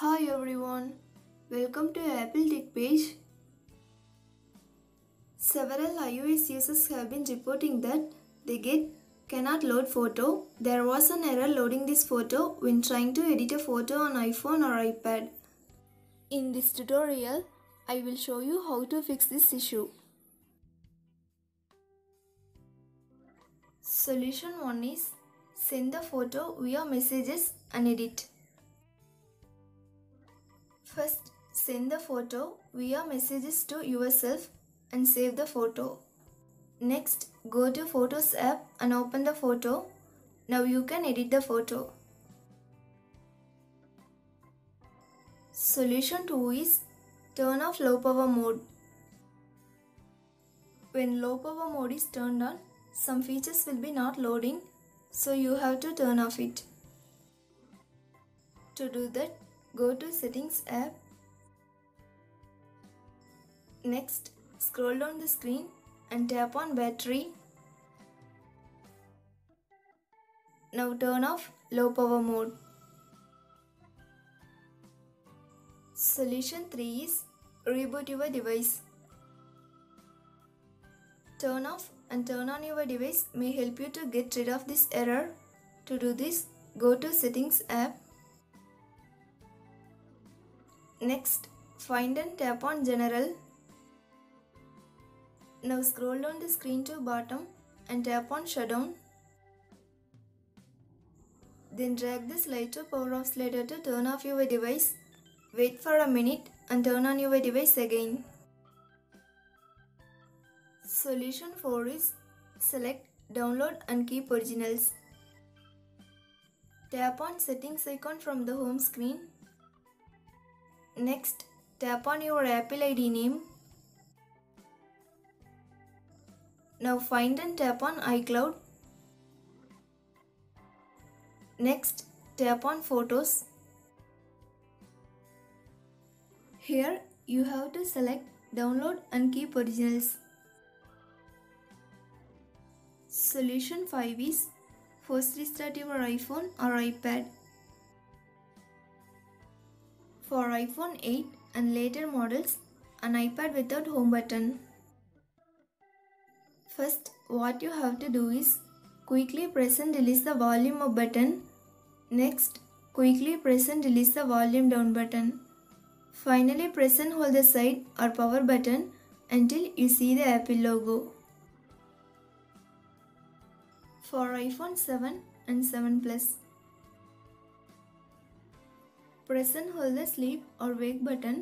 Hi everyone, welcome to Apple TechPage. Several iOS users have been reporting that they get cannot load photo. There was an error loading this photo when trying to edit a photo on iPhone or iPad. In this tutorial, I will show you how to fix this issue. Solution 1 is send the photo via messages and edit. First, send the photo via messages to yourself and save the photo. Next, go to Photos app and open the photo. Now you can edit the photo. Solution 2 is turn off low power mode. When low power mode is turned on, some features will be not loading, so you have to turn off it. To do that, go to Settings app. Next, scroll down the screen and tap on Battery. Now turn off low power mode. Solution 3 is reboot your device. Turn off and turn on your device may help you to get rid of this error. To do this, go to Settings app. Next, find and tap on General. Now scroll down the screen to bottom and tap on Shutdown. Then drag the slide to power off slider to turn off your device. Wait for a minute and turn on your device again. Solution 4 is select download and keep originals. Tap on settings icon from the home screen. Next, tap on your Apple ID name. Now find and tap on iCloud. Next, tap on photos. Here you have to select download and keep originals. Solution 5 is first restart your iPhone or iPad. For iPhone 8 and later models, an iPad without home button. First, what you have to do is quickly press and release the volume up button. Next, quickly press and release the volume down button. Finally, press and hold the side or power button until you see the Apple logo. For iPhone 7 and 7 Plus, press and hold the sleep or wake button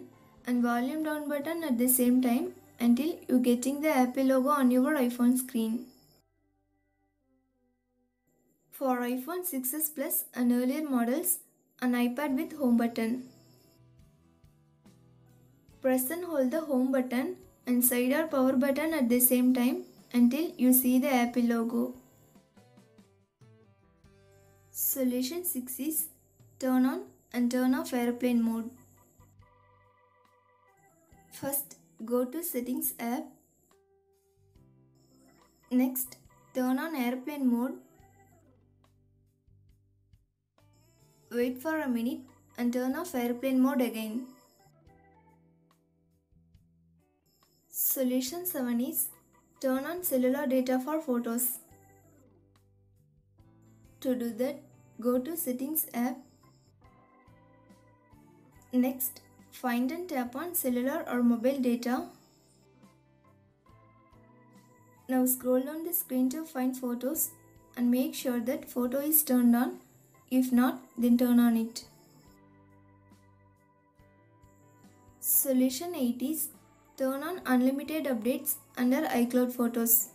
and volume down button at the same time until you getting the Apple logo on your iPhone screen. For iPhone 6s Plus and earlier models, an iPad with home button. Press and hold the home button and side or power button at the same time until you see the Apple logo. Solution 6 is turn on and turn off airplane mode. First, go to Settings app. Next, turn on airplane mode. Wait for a minute and turn off airplane mode again. Solution 7 is turn on cellular data for photos. To do that, go to Settings app. Next, find and tap on cellular or mobile data. Now scroll down the screen to find photos and make sure that photo is turned on. If not, then turn on it. Solution 8 is turn on unlimited updates under iCloud Photos.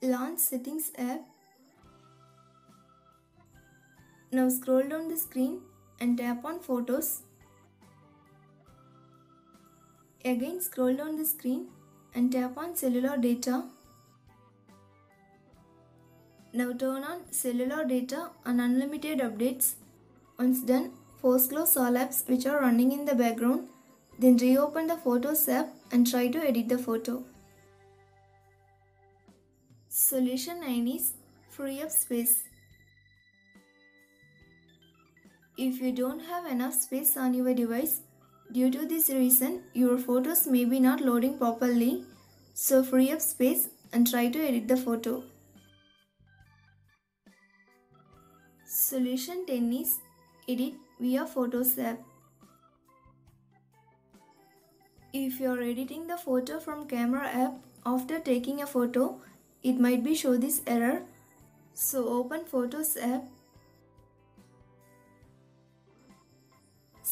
Launch Settings app. Now scroll down the screen and tap on Photos. Again scroll down the screen and tap on Cellular Data. Now turn on Cellular Data and Unlimited Updates. Once done, force close all apps which are running in the background. Then reopen the Photos app and try to edit the photo. Solution 9 is free up space. If you don't have enough space on your device, due to this reason, your photos may be not loading properly. So free up space and try to edit the photo. Solution 10 is Edit via Photos app. If you are editing the photo from camera app after taking a photo, it might be show this error. So open Photos app.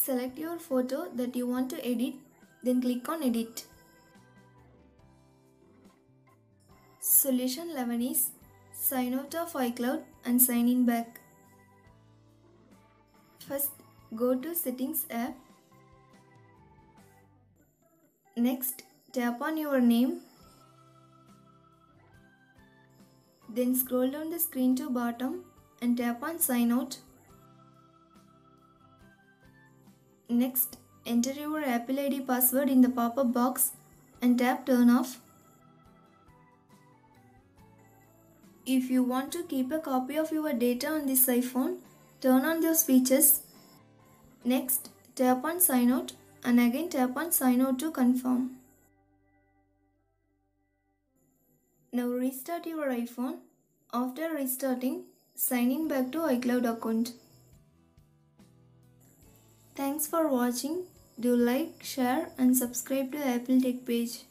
Select your photo that you want to edit, then click on Edit. Solution 11 is Sign out of iCloud and sign in back. First, go to Settings app. Next, tap on your name. Then scroll down the screen to bottom and tap on Sign out. Next, enter your Apple ID password in the pop-up box and tap Turn off. If you want to keep a copy of your data on this iPhone, turn on those features. Next, tap on Sign Out and again tap on Sign Out to confirm. Now restart your iPhone. After restarting, sign in back to iCloud account. Thanks for watching. Do like, share and subscribe to Apple TechPage.